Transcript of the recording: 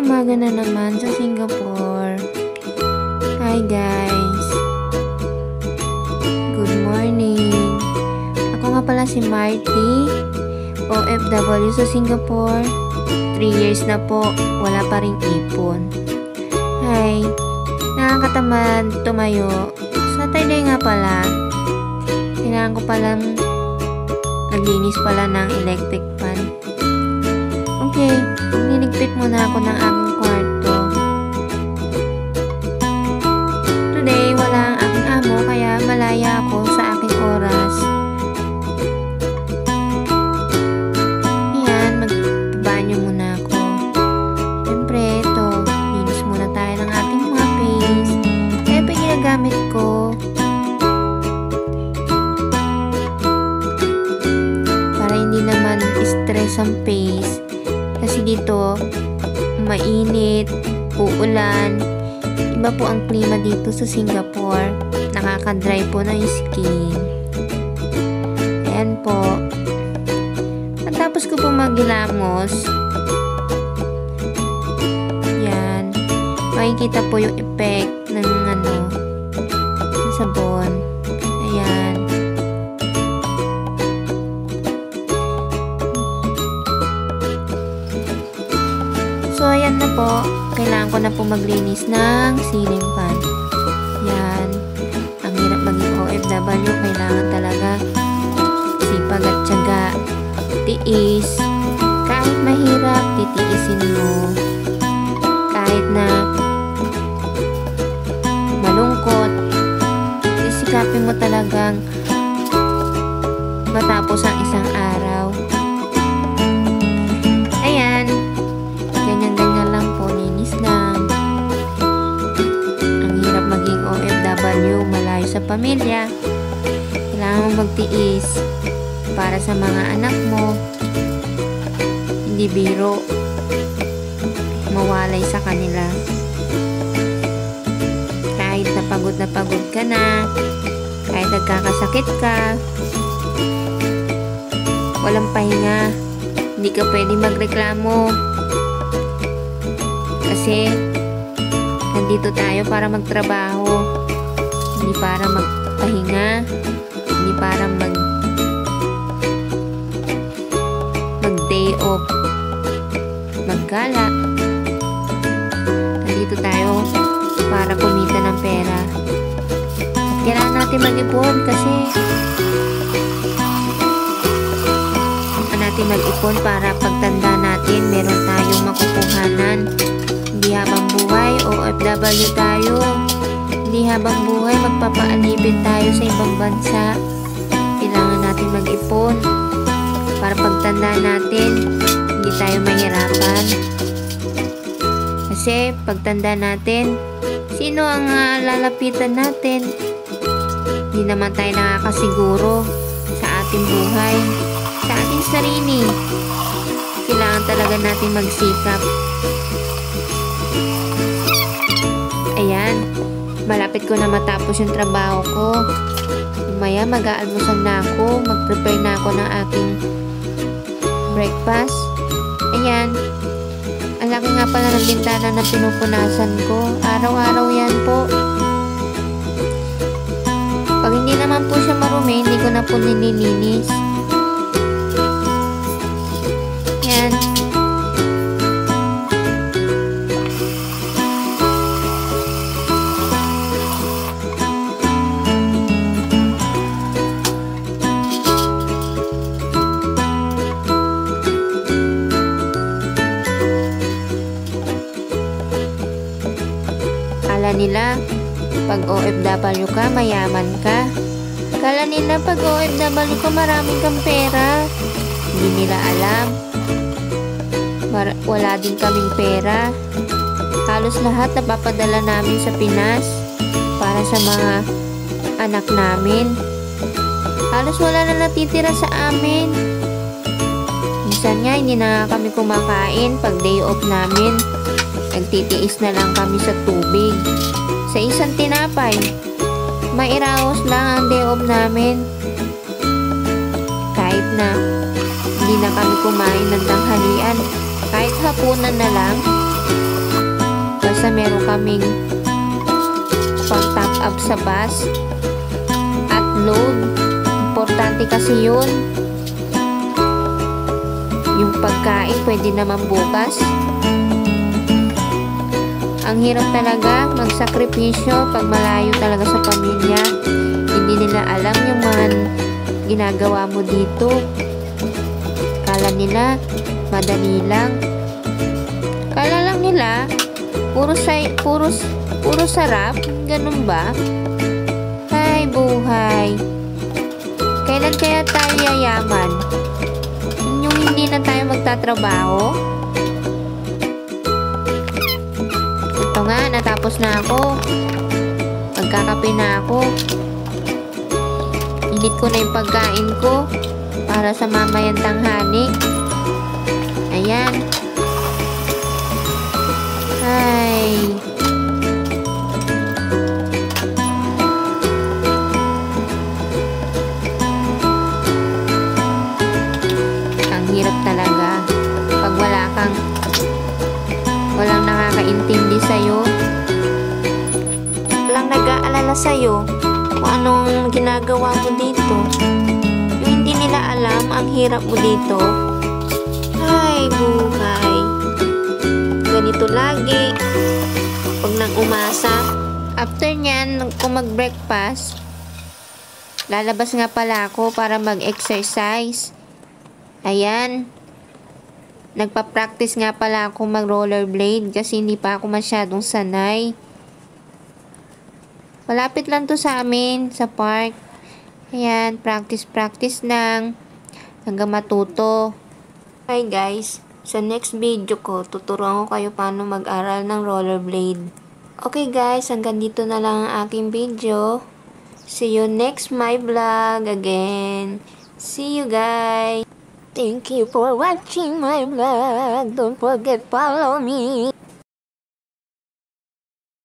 umaga na naman sa Singapore. Hi guys. Good morning. Ako nga pala si Marty, OFW sa Singapore. 3 years na po, wala pa ring ipon. Hi. Nakakatamad tumayo. Saturday nga pala. Kailangan ko palang naglinis pala ng electric muna ako ng aking kwarto. Today, wala ang aking amo kaya malaya ako sa aking oras. Ayan, magbabanyo muna ako. Siyempre, ito, linis muna tayo ng ating mga face. Kaya pa ginagamit ko. Stress ang face. Kasi dito, mainit, uulan. Iba po ang klima dito sa Singapore. Nakaka-dry po yung skin. Ayan po. Matapos ko po maghilamos, yan, makikita po yung effect na po maglinis ng ceiling fan. Yan. Ang hirap maging OFW. Kailangan talaga sipag at tiyaga. Tiis. Kahit mahirap, titiisin mo. Kahit na malungkot, isikapin mo talagang matapos ang isang araw. Sa pamilya. Kailangan mo magtiis para sa mga anak mo. Hindi biro. Mawalay sa kanila. Kahit na pagod na pagod ka na, kahit nagkakasakit ka, walang pahinga. Hindi ka pwede magreklamo. Kasi, nandito tayo para magtrabaho. Hindi para magpahinga. Hindi para mag mag day off. Maggala. Nandito tayo para kumita ng pera. At kailangan natin mag-ipon kasi kailangan natin mag-ipon para pagtanda natin meron tayong makukuhanan. Hindi habang buhay OFW tayo. Hindi habang buhay magpapaalipin tayo sa ibang bansa. Kailangan natin mag-ipon para pagtanda natin hindi tayo mahirapan. Kasi pagtanda natin, sino ang ah, lalapitan natin? Hindi naman tayo nakakasiguro sa ating buhay, sa ating sarili. Kailangan talaga natin magsikap. Ayan, malapit ko na matapos yung trabaho ko. Umaya mag-aalmusal na ako, mag-prepare na ako ng aking breakfast. Ayan, ang laki nga pala ng bintana na pinupunasan ko. Araw-araw yan po. Pag hindi naman po siya marumi, hindi ko na po nililinis. Yan. Nila, pag OFW ka, mayaman ka. Kala nila, pag OFW ka, maraming kang pera. Hindi nila alam. Mar- wala din kaming pera. Halos lahat napapadala namin sa Pinas para sa mga anak namin. Halos wala na natitira sa amin. Minsan nga, hindi na kami kumakain pag day off namin. Nagtitiis na lang kami sa tubig. Sa isang tinapay, mairaos lang ang off namin. Kahit na hindi na kami kumain ng tanghalian, kahit hapunan na lang, Basta meron kaming pang top up sa bus at load. Importante kasi yun. Yung pagkain pwede naman bukas. Ang hirap talaga magsakripisyo pag malayo talaga sa pamilya. Hindi nila alam yung mga ginagawa mo dito. Kala nila, madali lang. Kala lang nila, puro, say, puro, puro sarap. Ganun ba? Hay buhay. Kailan kaya tayo yayaman? Yung hindi na tayo magtatrabaho? Ito nga, natapos na ako. Magkakape na ako. Init ko na yung pagkain ko para sa mamayang tanghali. Ayan. Ay. Ang hirap talaga. Pag wala kang walang nakakaintindi nag-aalala sa'yo kung anong ginagawa mo dito. Yung hindi nila alam ang hirap mo dito. Ay, buhay. Ganito lagi. Pag nang umasa. After nyan, kung mag-breakfast, lalabas nga pala ako para mag-exercise. Ayan. Nagpa-practice nga pala ako mag-rollerblade kasi hindi pa ako masyadong sanay. Malapit lang to sa amin, sa park. Ayan, practice-practice lang hanggang matuto. Hi guys, sa next video ko, tuturuan ko kayo paano mag-aral ng rollerblade. Okay guys, hanggang dito na lang ang aking video. See you next my vlog again. See you guys. Thank you for watching my vlog. Don't forget follow me.